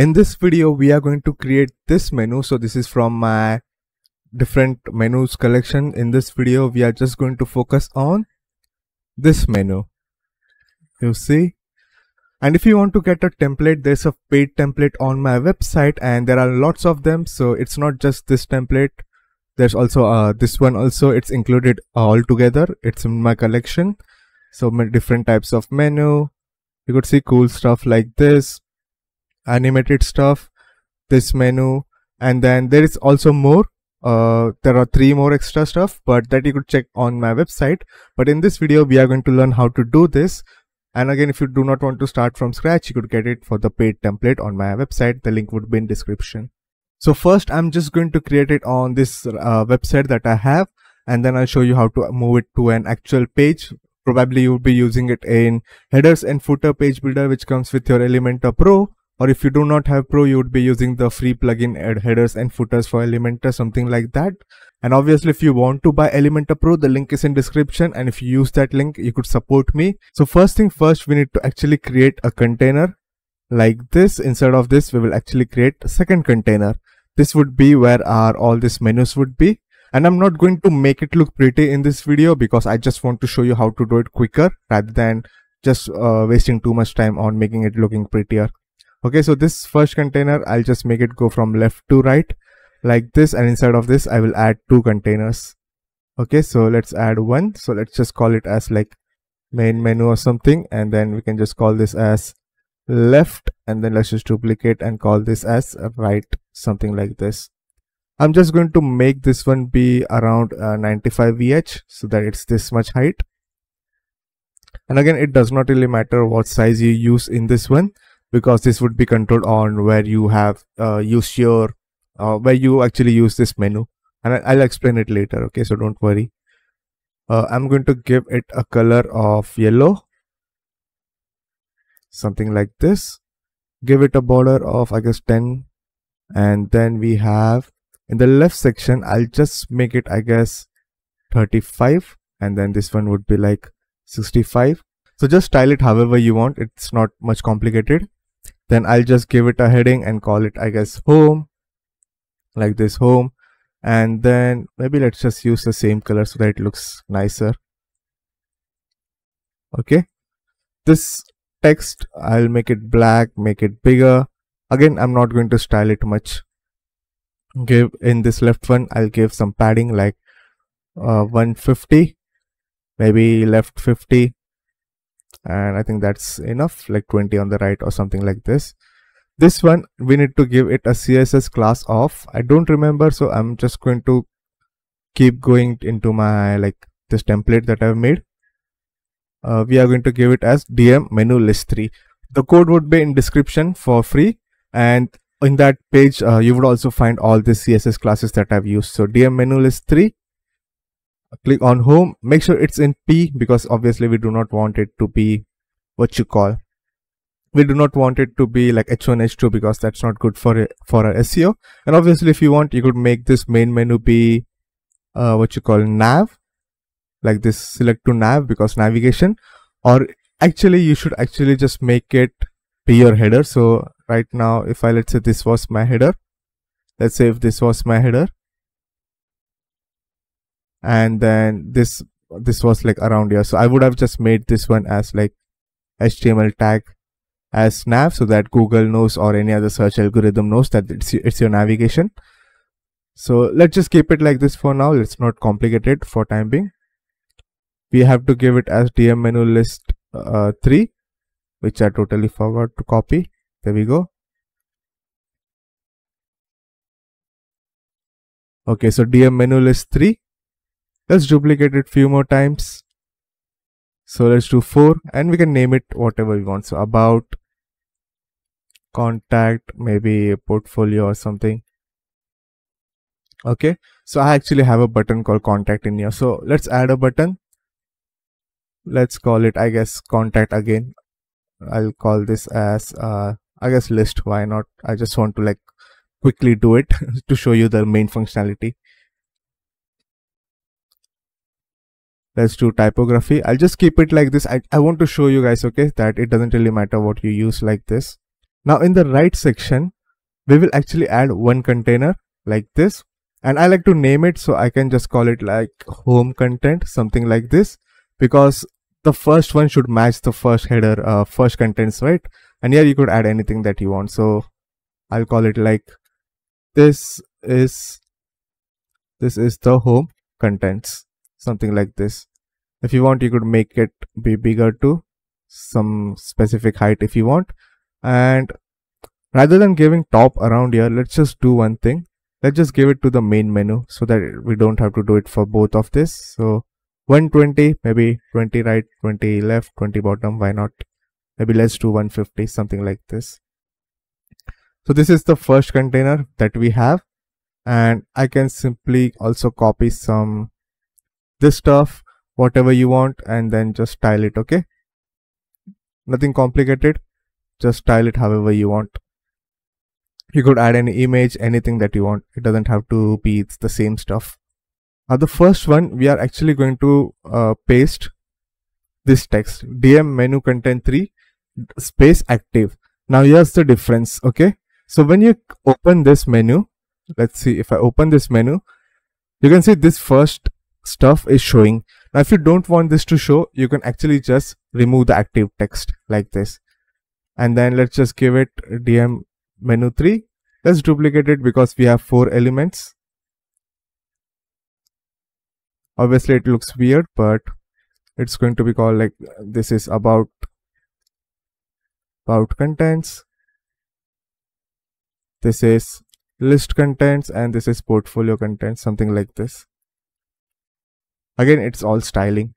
In this video, we are going to create this menu. So this is from my different menus collection. In this video, we are just going to focus on this menu. You see? And if you want to get a template, there's a paid template on my website and there are lots of them. So it's not just this template. There's also uh, this one also. It's included all together. It's in my collection. So many different types of menu. You could see cool stuff like this animated stuff this menu and then there is also more. Uh, there are three more extra stuff but that you could check on my website. But in this video we are going to learn how to do this. And again if you do not want to start from scratch you could get it for the paid template on my website. The link would be in description. So first i'm just going to create it on this uh, website that i have and then i'll show you how to move it to an actual page. Probably you would be using it in headers and footer page builder which comes with your elementor pro or if you do not have pro you would be using the free plugin add headers and footers for elementor something like that. And obviously if you want to buy elementor pro the link is in description. And if you use that link you could support me. So first thing first we need to actually create a container like this. Instead of this we will actually create a second container. This would be where our all these menus would be. And i'm not going to make it look pretty in this video because i just want to show you how to do it quicker rather than just uh, wasting too much time on making it looking prettier okay so this first container i'll just make it go from left to right. Like this and inside of this i will add two containers. Okay so let's add one. So let's just call it as like main menu or something and then we can just call this as left and then let's just duplicate and call this as right something like this. I'm just going to make this one be around uh, 95 vh so that it's this much height. And again it does not really matter what size you use in this one because this would be controlled on where you have uh, used your uh, where you actually use this menu. And I, will explain it later okay? So don't worry. Uh, I'm going to give it a color of yellow. Something like this. Give it a border of I guess 10 and then we have in the left section I'll just make it I guess 35 and then this one would be like 65 so just style it however you want. It's not much complicated then I'll just give it a heading and call it I guess home like this home. And then maybe let's just use the same color so that it looks nicer. Okay. This text I'll make it black make it bigger. Again I'm not going to style it much. Give in this left one I'll give some padding like uh, 150 maybe left 50 and I think that's enough like 20 on the right or something like this. This one we need to give it a css class of i don't remember so i'm just going to keep going into my like this template that i've made. Uh, we are going to give it as dm menu list 3 the code would be in description for free. And in that page uh, you would also find all the css classes that i've used. So dm menu list 3 click on home. Make sure it's in p because obviously we do not want it to be what you call. We do not want it to be like h1 h2 because that's not good for for our seo and obviously if you want you could make this main menu be uh, what you call nav like this select to nav because navigation. Or actually you should actually just make it be your header. So right now if i let's say this was my header let's say if this was my header and then this this was like around here. So i would have just made this one as like html tag as nav so that google knows or any other search algorithm knows that it's, it's your navigation. So let's just keep it like this for now. Let's not complicate it for time being. We have to give it as dm menu list uh, 3 which i totally forgot to copy. There we go. Okay so dm menu list 3 Let's duplicate it few more times. So let's do 4 and we can name it whatever we want. So about contact, maybe a portfolio or something. Okay, so I actually have a button called contact in here. So let's add a button. Let's call it, I guess, contact again. I'll call this as, uh, I guess, list. Why not? I just want to like quickly do it to show you the main functionality. Let's do typography i'll just keep it like this I, I want to show you guys okay that it doesn't really matter what you use like this Now in the right section, we will actually add one container like this. And I like to name it so I can just call it like home content, something like this, because the first one should match the first header, uh, first contents, right? And here you could add anything that you want. So I'll call it like this is this is the home contents something like this. If you want you could make it be bigger to some specific height if you want. And rather than giving top around here let's just do one thing. Let's just give it to the main menu so that we don't have to do it for both of this. So 120 maybe 20 right 20 left 20 bottom why not? Maybe let's do 150 something like this. So this is the first container that we have. And I can simply also copy some this stuff whatever you want and then just style it okay? Nothing complicated just style it however you want. You could add any image anything that you want. It doesn't have to be it's the same stuff. Now the first one we are actually going to uh, paste this text. Dm menu content 3 space active. Now here's the difference okay? So when you open this menu let's see if I open this menu you can see this first stuff is showing. Now if you don't want this to show you can actually just remove the active text like this. And then let's just give it dm menu 3 let's duplicate it because we have four elements. Obviously it looks weird but it's going to be called like this is about about contents. This is list contents and this is portfolio contents something like this again it's all styling.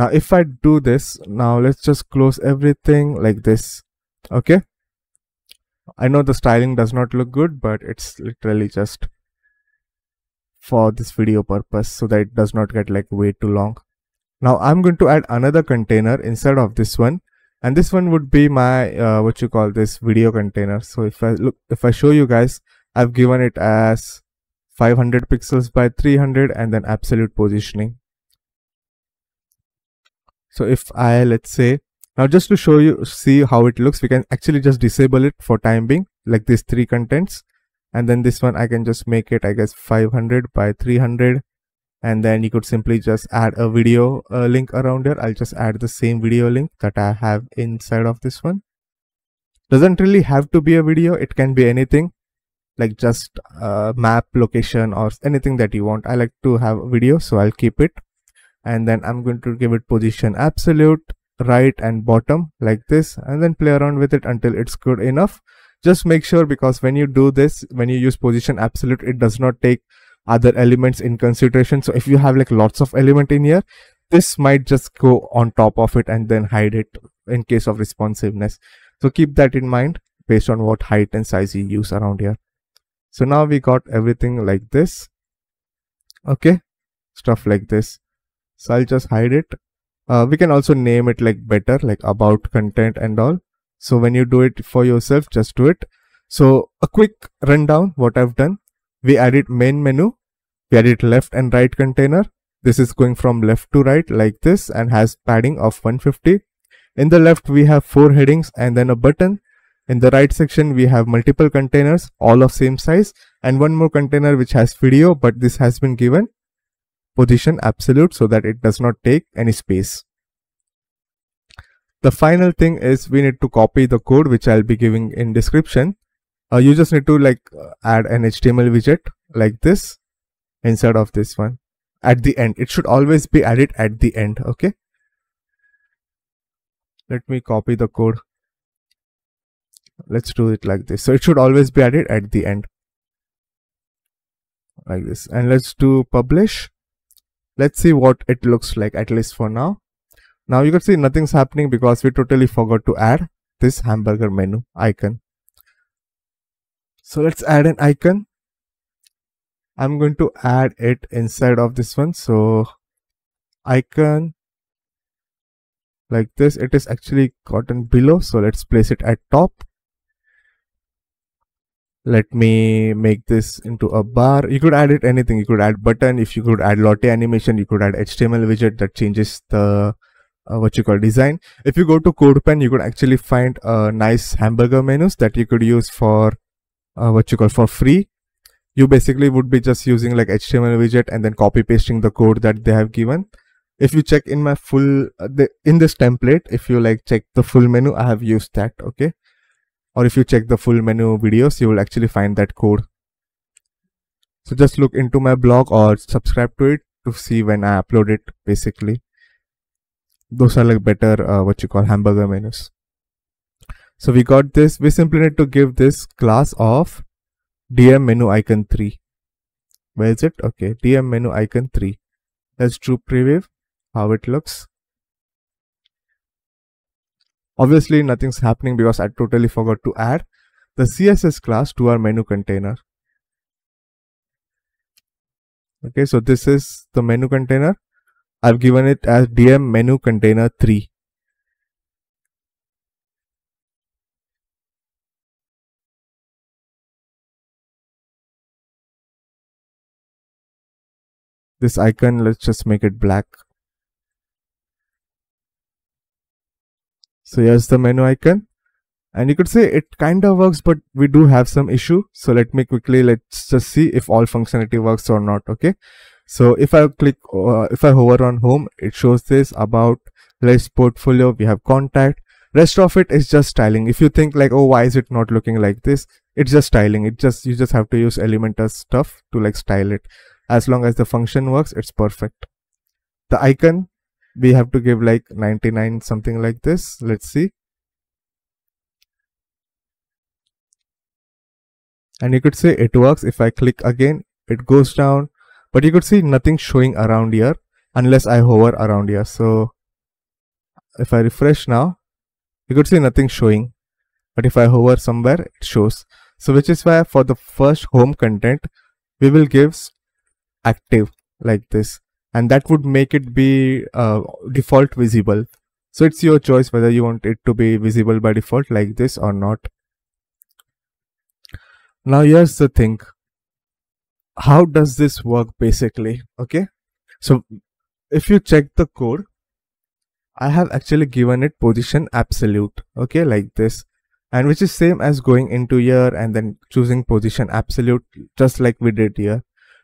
Now if i do this now let's just close everything like this okay? I know the styling does not look good but it's literally just for this video purpose so that it does not get like way too long. Now i'm going to add another container instead of this one and this one would be my uh, what you call this video container. So if i look if i show you guys I've given it as 500 pixels by 300 and then absolute positioning. So if I, let's say, now just to show you, see how it looks, we can actually just disable it for time being, like these three contents. And then this one, I can just make it, I guess, 500 by 300. And then you could simply just add a video uh, link around here. I'll just add the same video link that I have inside of this one. Doesn't really have to be a video. It can be anything like just uh, map location or anything that you want. I like to have video so i'll keep it. And then i'm going to give it position absolute right and bottom like this and then play around with it until it's good enough. Just make sure because when you do this when you use position absolute it does not take other elements in consideration. So if you have like lots of element in here this might just go on top of it and then hide it in case of responsiveness. So keep that in mind based on what height and size you use around here so now we got everything like this. Okay stuff like this. So i'll just hide it. Uh, we can also name it like better like about content and all. So when you do it for yourself just do it. So a quick rundown what i've done. We added main menu. We added left and right container. This is going from left to right like this and has padding of 150 in the left we have four headings and then a button in the right section, we have multiple containers, all of same size, and one more container which has video, but this has been given position absolute so that it does not take any space. The final thing is we need to copy the code which I'll be giving in description. Uh, you just need to like uh, add an HTML widget like this inside of this one at the end. It should always be added at the end. Okay. Let me copy the code let's do it like this. So it should always be added at the end. Like this. And let's do publish. Let's see what it looks like at least for now. Now you can see nothing's happening because we totally forgot to add this hamburger menu icon. So let's add an icon. I'm going to add it inside of this one. So icon like this. It is actually gotten below. So let's place it at top let me make this into a bar you could add it anything you could add button if you could add Lottie animation you could add html widget that changes the uh, what you call design. If you go to CodePen, you could actually find uh, nice hamburger menus that you could use for uh, what you call for free. You basically would be just using like HTML widget and then copy pasting the code that they have given. If you check in my full uh, the, in this template, if you like check the full menu, I have used that. Okay. Or if you check the full menu videos, you will actually find that code. So just look into my blog or subscribe to it to see when I upload it basically. Those are like better uh, what you call hamburger menus. So we got this. We simply need to give this class of dm menu icon 3 where is it? Okay dm menu icon 3 let's do preview how it looks obviously nothing's happening because i totally forgot to add the css class to our menu container okay so this is the menu container I've given it as DM menu container 3. This icon, let's just make it black. So here's the menu icon and you could say it kind of works but we do have some issue so let me quickly let's just see if all functionality works or not okay so if I click, uh, if I hover on home, it shows this about list portfolio. We have contact. Rest of it is just styling. If you think like, oh, why is it not looking like this? It's just styling. It just, you just have to use Elementor stuff to like style it. As long as the function works, it's perfect. The icon, we have to give like 99, something like this. Let's see. And you could say it works. If I click again, it goes down but you could see nothing showing around here unless I hover around here so if I refresh now you could see nothing showing but if I hover somewhere it shows so which is why for the first home content we will give active like this and that would make it be uh, default visible. So it's your choice whether you want it to be visible by default like this or not. Now here's the thing. How does this work basically? Okay. So if you check the code i have actually given it position absolute. Okay like this. And which is same as going into here and then choosing position absolute just like we did here.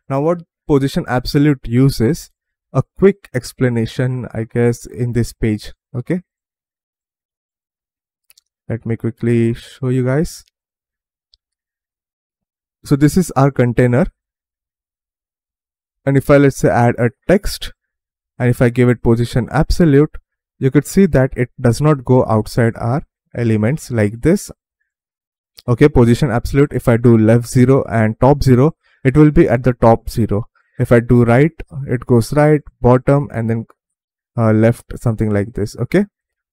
Now what position absolute uses a quick explanation i guess in this page okay? Let me quickly show you guys. So this is our container. And if I let's say add a text and if I give it position absolute you could see that it does not go outside our elements like this. Okay position absolute if I do left 0 and top 0 it will be at the top 0 if I do right it goes right bottom and then uh, left something like this okay?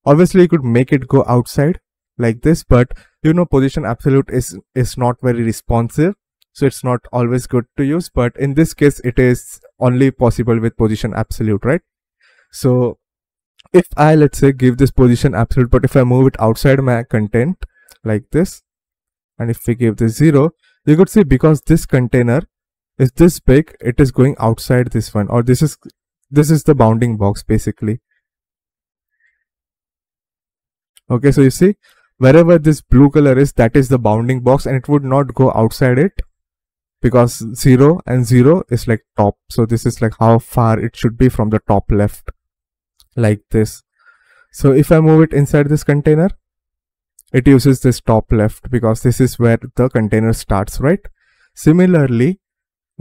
Obviously you could make it go outside like this but you know position absolute is is not very responsive so it's not always good to use but in this case it is only possible with position absolute right? So if i let's say give this position absolute but if i move it outside my content like this and if we give this zero you could see because this container is this big it is going outside this one or this is this is the bounding box basically. Okay so you see wherever this blue color is that is the bounding box and it would not go outside it because 0 and 0 is like top. So this is like how far it should be from the top left like this. So if I move it inside this container it uses this top left because this is where the container starts right? Similarly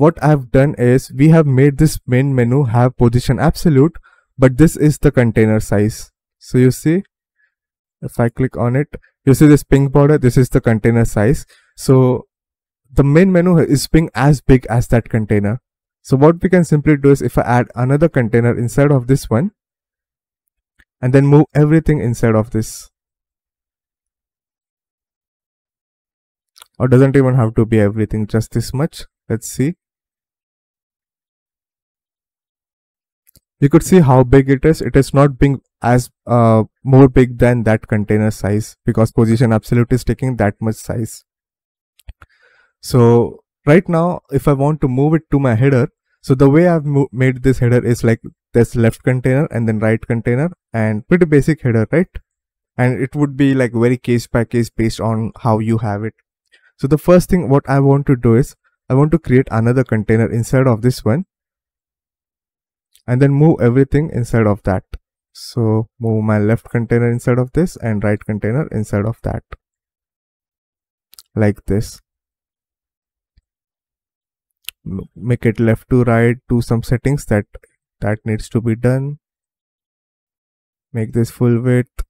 what I've done is we have made this main menu have position absolute but this is the container size so you see if I click on it you see this pink border this is the container size so the main menu is being as big as that container. So what we can simply do is if I add another container inside of this one and then move everything inside of this. Or doesn't even have to be everything, just this much. Let's see. You could see how big it is. It is not being as uh, more big than that container size because position absolute is taking that much size. So right now, if I want to move it to my header, so the way I've made this header is like this left container and then right container and pretty basic header, right? And it would be like very case by case based on how you have it. So the first thing what I want to do is I want to create another container inside of this one and then move everything inside of that. So move my left container inside of this and right container inside of that. Like this. Make it left to right do some settings that that needs to be done. Make this full width.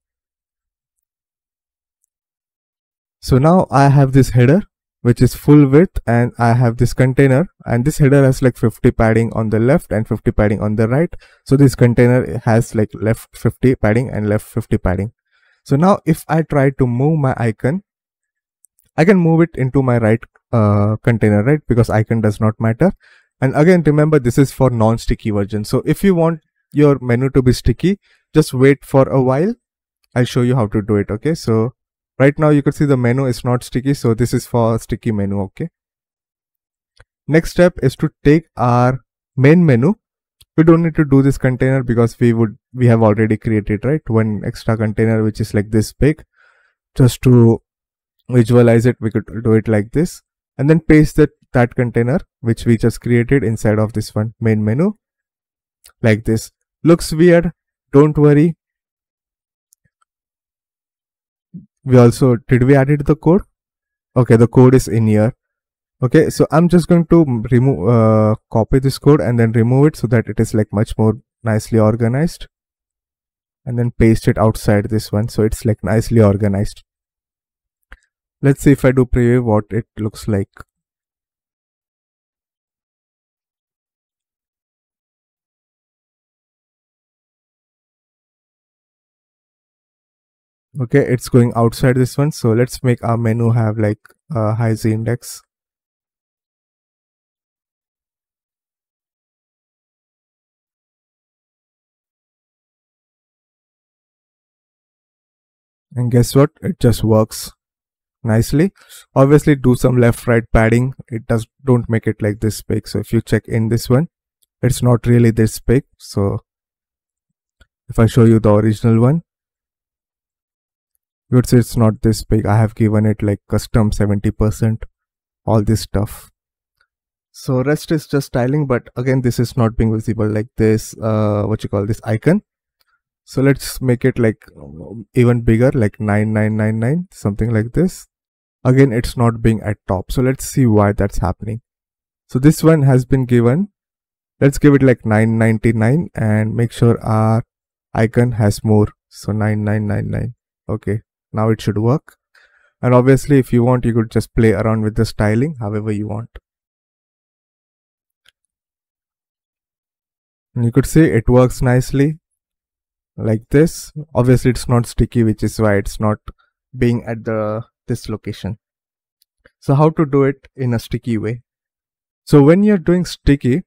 So now i have this header which is full width and i have this container and this header has like 50 padding on the left and 50 padding on the right so this container has like left 50 padding and left 50 padding so now if i try to move my icon i can move it into my right uh, container, right? Because icon does not matter. And again, remember this is for non-sticky version. So if you want your menu to be sticky, just wait for a while. I'll show you how to do it. Okay. So right now you can see the menu is not sticky. So this is for sticky menu. Okay. Next step is to take our main menu. We don't need to do this container because we would, we have already created, right? One extra container, which is like this big just to visualize it. We could do it like this and then paste that, that container which we just created inside of this one main menu like this. Looks weird, don't worry. We also, did we added the code? Okay, the code is in here. Okay, so I'm just going to remove, uh, copy this code and then remove it so that it is like much more nicely organized. And then paste it outside this one so it's like nicely organized. Let's see if I do preview what it looks like. Okay, it's going outside this one. So let's make our menu have like a high Z index. And guess what? It just works nicely obviously do some left right padding it does don't make it like this big so if you check in this one it's not really this big so if i show you the original one you would say it's not this big. I have given it like custom 70 percent all this stuff. So rest is just styling but again this is not being visible like this uh what you call this icon. So let's make it like even bigger like 9999 something like this. Again it's not being at top. So let's see why that's happening. So this one has been given. Let's give it like 999 and make sure our icon has more. So 9999 okay now it should work and obviously if you want you could just play around with the styling however you want and you could see it works nicely like this obviously it's not sticky which is why it's not being at the this location. So how to do it in a sticky way? So when you're doing sticky,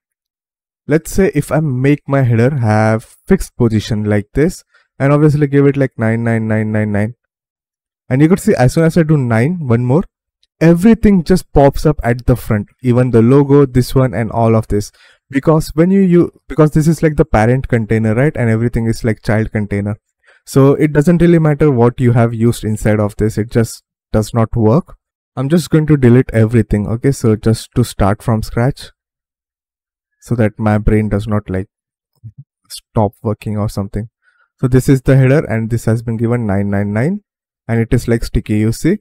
let's say if I make my header have fixed position like this and obviously give it like 99999 and you could see as soon as I do 9 one more everything just pops up at the front. Even the logo this one and all of this. Because when you you because this is like the parent container right? And everything is like child container. So it doesn't really matter what you have used inside of this. It just does not work. I'm just going to delete everything okay? So just to start from scratch. So that my brain does not like stop working or something. So this is the header and this has been given 999 and it is like sticky you see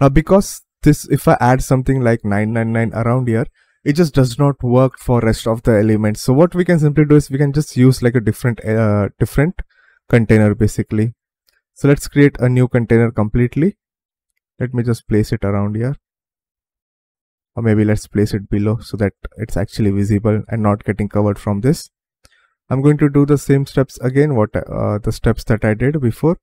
now because this if i add something like 999 around here it just does not work for rest of the elements so what we can simply do is we can just use like a different uh, different container basically so let's create a new container completely. Let me just place it around here. Or maybe let's place it below so that it's actually visible and not getting covered from this. I'm going to do the same steps again, what uh, the steps that I did before,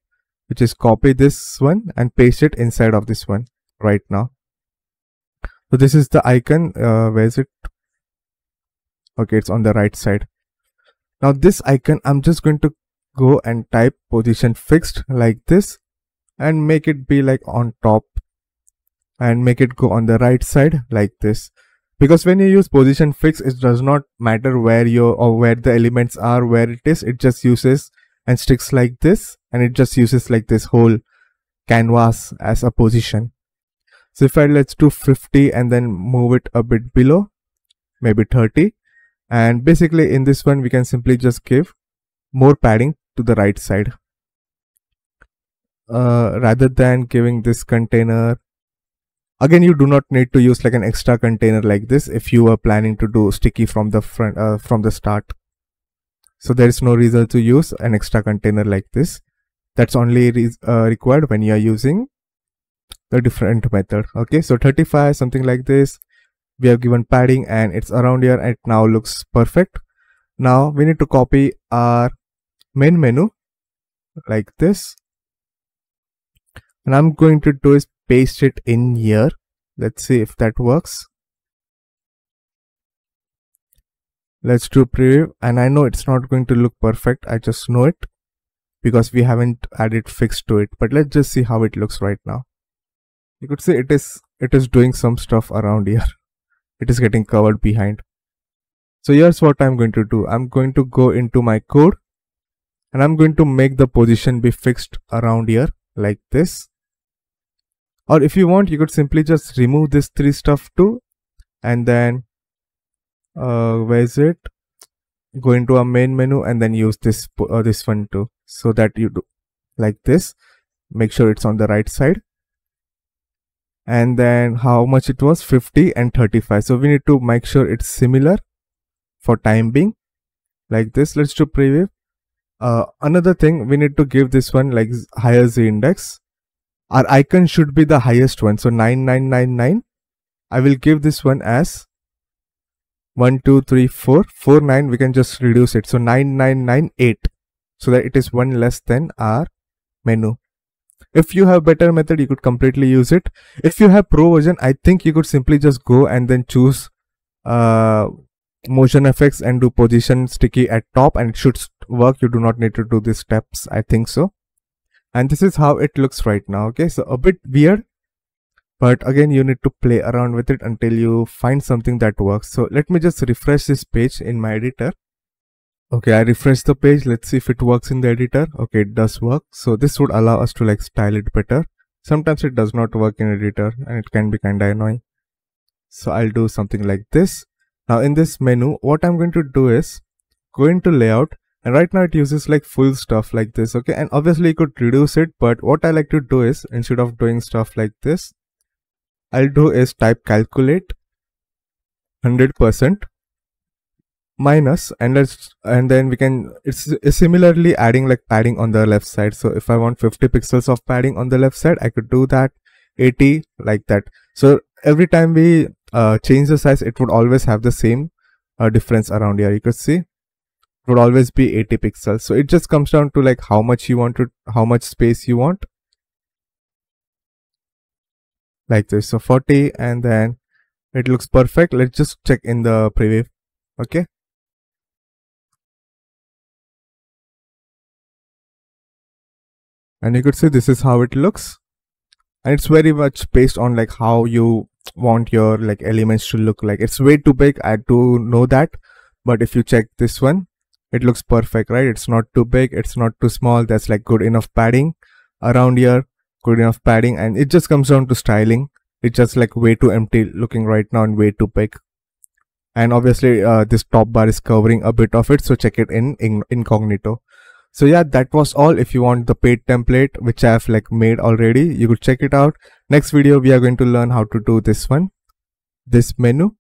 which is copy this one and paste it inside of this one right now. So this is the icon. Uh, where is it? Okay, it's on the right side. Now this icon, I'm just going to go and type position fixed like this and make it be like on top and make it go on the right side like this because when you use position fix it does not matter where your or where the elements are where it is it just uses and sticks like this and it just uses like this whole canvas as a position. So if i let's do 50 and then move it a bit below maybe 30 and basically in this one we can simply just give more padding to the right side. Uh, rather than giving this container again you do not need to use like an extra container like this if you are planning to do sticky from the front uh, from the start so there is no reason to use an extra container like this. That's only re uh, required when you are using the different method. Okay so 35 something like this. We have given padding and it's around here and it now looks perfect. Now we need to copy our main menu like this. And i'm going to do is paste it in here. Let's see if that works let's do preview. And i know it's not going to look perfect. I just know it because we haven't added fix to it. But let's just see how it looks right now. You could say it is it is doing some stuff around here. It is getting covered behind. So here's what i'm going to do. I'm going to go into my code and i'm going to make the position be fixed around here like this. Or if you want you could simply just remove this three stuff too. And then uh, where is it? Go into our main menu and then use this uh, this one too. So that you do like this. Make sure it's on the right side. And then how much it was? 50 and 35 so we need to make sure it's similar for time being. Like this let's do preview. Uh, another thing we need to give this one like higher z index. Our icon should be the highest one. So 9999 i will give this one as 1 2 3 4 4 9 we can just reduce it. So 9998 so that it is one less than our menu. If you have better method you could completely use it. If you have pro version i think you could simply just go and then choose uh, motion effects and do position sticky at top and it should work. You do not need to do these steps. I think so. And this is how it looks right now. Okay. So a bit weird but again you need to play around with it until you find something that works. So let me just refresh this page in my editor. Okay i refresh the page. Let's see if it works in the editor. Okay it does work. So this would allow us to like style it better. Sometimes it does not work in editor and it can be kind of annoying. So i'll do something like this. Now in this menu what i'm going to do is go into layout and right now it uses like full stuff like this okay? And obviously you could reduce it but what i like to do is instead of doing stuff like this i'll do is type calculate 100% minus and let's and then we can it's, it's, similarly adding like padding on the left side. So if i want 50 pixels of padding on the left side i could do that 80 like that. So every time we uh, change the size it would always have the same uh, difference around here. You could see it would always be 80 pixels. So it just comes down to like how much you want to how much space you want like this. So 40 and then it looks perfect. Let's just check in the preview. Okay. And you could see this is how it looks. And it's very much based on like how you want your like elements to look like. It's way too big. I do know that. But if you check this one it looks perfect right? It's not too big. It's not too small. That's like good enough padding around here good enough padding and it just comes down to styling. It's just like way too empty looking right now and way too big. And obviously uh, this top bar is covering a bit of it so check it in, in incognito. So yeah that was all. If you want the paid template which i have like made already you could check it out. Next video we are going to learn how to do this one this menu.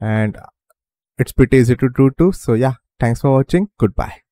And it's pretty easy to do too. So yeah Thanks for watching. Goodbye.